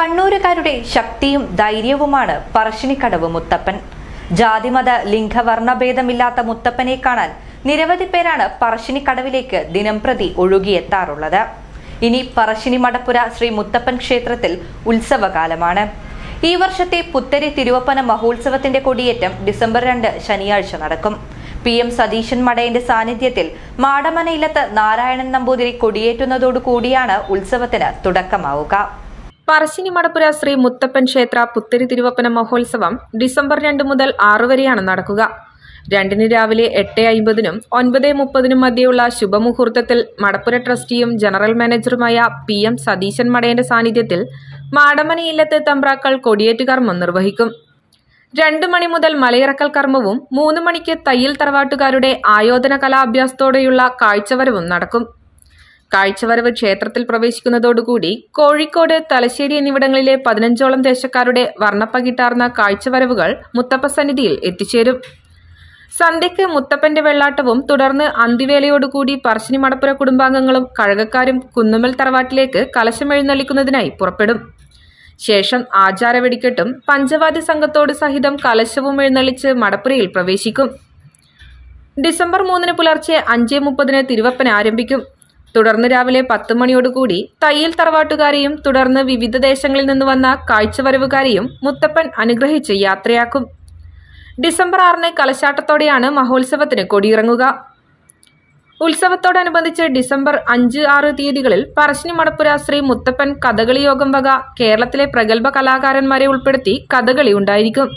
കണ്ണൂരുകാരുടെ ശക്തിയും ധൈര്യവുമാണ് പറശ്ശിനിക്കടവ് മുത്തപ്പൻ. ജാതിമത ലിംഗവർണഭേദമില്ലാത്ത മുത്തപ്പനെ കാണാൻ നിരവധി പേരാണ് പറശ്ശിനിക്കടവിലേക്ക് ദിനംപ്രതി ഒഴുകിയെത്താറുള്ളത്. ഇനി പറശ്ശിനി മടപ്പുര ശ്രീ മുത്തപ്പൻ ക്ഷേത്രത്തിൽ ഉത്സവകാലമാണ്. ഈ വർഷത്തെ പുത്തരി തിരുവപ്പന മഹോത്സവത്തിന്റെ കൊടിയേറ്റം ഡിസംബർ രണ്ട് ശനിയാഴ്ച നടക്കും. പി എം സതീശൻ മടയന്റെ സാന്നിധ്യത്തിൽ മാടമനയിലത്ത് നാരായണൻ നമ്പൂതിരി കൊടിയേറ്റുന്നതോടുകൂടിയാണ് ഉത്സവത്തിന് തുടക്കമാവുക. പറശ്ശിനി മടപ്പുര ശ്രീ മുത്തപ്പൻ ക്ഷേത്ര പുത്തരി തിരുവപ്പന മഹോത്സവം ഡിസംബർ രണ്ട് മുതൽ ആറ് വരെയാണ് നടക്കുക. രണ്ടിന് രാവിലെ എട്ട് അയ്പതിനും ഒൻപത് മുപ്പതിനും മധ്യയുള്ള ശുഭമുഹൂർത്തത്തിൽ മടപ്പുര ട്രസ്റ്റിയും ജനറൽ മാനേജറുമായ പി എം സതീശൻ മടയന്റെ സാന്നിധ്യത്തിൽ മാടമന ഇല്ലത്ത് തമ്പ്രാക്കൾ കൊടിയേറ്റ് കർമ്മം നിർവഹിക്കും. രണ്ടു മണി മുതൽ മലയിറക്കൽ കർമ്മവും മൂന്ന് മണിക്ക് തയ്യൽ തറവാട്ടുകാരുടെ ആയോധന കലാഭ്യാസത്തോടെയുള്ള കാഴ്ചവരവും നടക്കും. കാഴ്ചവരവ് ക്ഷേത്രത്തിൽ പ്രവേശിക്കുന്നതോടുകൂടി കോഴിക്കോട് തലശ്ശേരി എന്നിവിടങ്ങളിലെ പതിനഞ്ചോളം ദേശക്കാരുടെ വർണപ്പകിട്ടാർന്ന കാഴ്ചവരവുകൾ മുത്തപ്പ സന്നിധിയിൽ എത്തിച്ചേരും. സന്ധ്യയ്ക്ക് മുത്തപ്പന്റെ വെള്ളാട്ടവും തുടർന്ന് അന്തിവേലയോടുകൂടി പറശ്ശിനി മടപ്പുര കുടുംബാംഗങ്ങളും കഴകക്കാരും കുന്നുമൽ തറവാട്ടിലേക്ക് കലശം എഴുന്നള്ളിക്കുന്നതിനായി പുറപ്പെടും. ശേഷം ആചാര വെടിക്കെട്ടും പഞ്ചവാദ്യ സംഘത്തോട് സഹിതം കലശവും എഴുന്നള്ളിച്ച് മടപ്പുരയിൽ പ്രവേശിക്കും. ഡിസംബർ മൂന്നിന് പുലർച്ചെ അഞ്ച് മുപ്പതിന് തിരുവപ്പന ആരംഭിക്കും. തുടർന്ന് രാവിലെ പത്ത് മണിയോടുകൂടി തയ്യൽ തറവാട്ടുകാരെയും തുടർന്ന് വിവിധ ദേശങ്ങളിൽ നിന്ന് വന്ന കാഴ്ചവരവുകാരെയും മുത്തപ്പൻ അനുഗ്രഹിച്ച് യാത്രയാക്കും. ഡിസംബർ ആറിന് കലശാട്ടത്തോടെയാണ് മഹോത്സവത്തിന് കൊടിയിറങ്ങുക. ഉത്സവത്തോടനുബന്ധിച്ച് ഡിസംബർ അഞ്ച് ആറ് തീയതികളിൽ പറശ്ശിനി മടപ്പുര ശ്രീ മുത്തപ്പൻ കഥകളി യോഗം വക കേരളത്തിലെ പ്രഗത്ഭ കലാകാരന്മാരെ ഉൾപ്പെടുത്തി കഥകളി ഉണ്ടായിരിക്കും.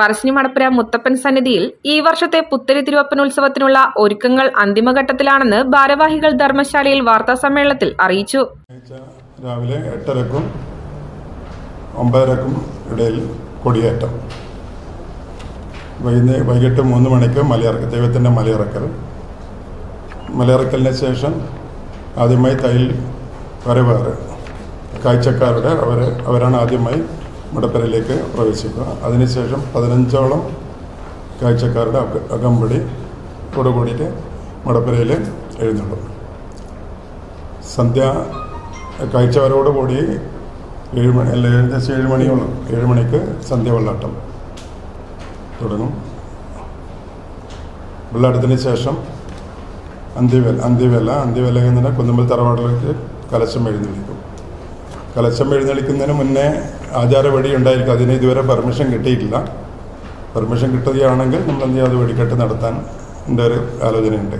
പറശ്ശിനി മടപ്പുര മുത്തപ്പൻ സന്നിധിയിൽ ഈ വർഷത്തെ പുത്തരി തിരുവപ്പൻ ഉത്സവത്തിനുള്ള ഒരുക്കങ്ങൾ അന്തിമഘട്ടത്തിലാണെന്ന് ഭാരവാഹികൾ ധർമ്മശാലയിൽ വാർത്താ സമ്മേളനത്തിൽ അറിയിച്ചു രാവിലെ എട്ടരക്കും ഒമ്പതരക്കും ഇടയിൽ കൊടിയേറ്റം. വൈകുന്നേ വൈകിട്ട് മൂന്ന് മണിക്ക് മലയിറക്കൽ ദൈവത്തിന്റെ മലയിറക്കൽ. മലയിറക്കലിന് ശേഷം ആദ്യമായി തൈൽ വരവേറ് കാഴ്ചക്കാരുടെ അവർ അവരാണ് ആദ്യമായി മടപ്പരയിലേക്ക് പ്രവേശിക്കുക. അതിനുശേഷം പതിനഞ്ചോളം കാഴ്ചക്കാരുടെ അക- അകമ്പടി കൂടെ കൂടിയിട്ട് മടപ്പരയിൽ എഴുന്നള്ളും. സന്ധ്യ കാഴ്ചവരോട് കൂടി ഏഴ് മണി അല്ല ഏകദേശം ഏഴ് മണിയോളം ഏഴ് മണിക്ക് സന്ധ്യ വെള്ളാട്ടം തുടങ്ങും. വെള്ളാട്ടത്തിന് ശേഷം അന്ത്യവേല അന്ത്യവേല അന്ത്യവേല എന്നതിന് കുന്നുമ്പൽ തറവാടിലേക്ക് കലശം എഴുന്നള്ളിക്കും. കലശം എഴുന്നള്ളിക്കുന്നതിന് മുന്നേ ആചാര വഴി ഉണ്ടായിരിക്കും അതിന് ഇതുവരെ പെർമിഷൻ കിട്ടിയിട്ടില്ല. പെർമിഷൻ കിട്ടുകയാണെങ്കിൽ നമ്മൾ എന്ത് ചെയ്യും അത് വെടിക്കെട്ട് നടത്താൻ എന്റെ ഒരു ആലോചനയുണ്ട്.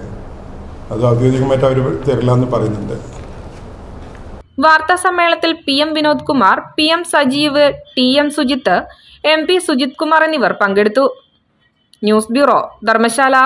അത് ഔദ്യോഗികമായിട്ട് അവർ തരില്ല എന്ന് പറയുന്നുണ്ട്. വാർത്താ സമ്മേളനത്തിൽ P M Vinod Kumar P M Sajeev T M Sujith M P Sujith Kumar എന്നിവർ പങ്കെടുത്തു. News bureau Dharmashala.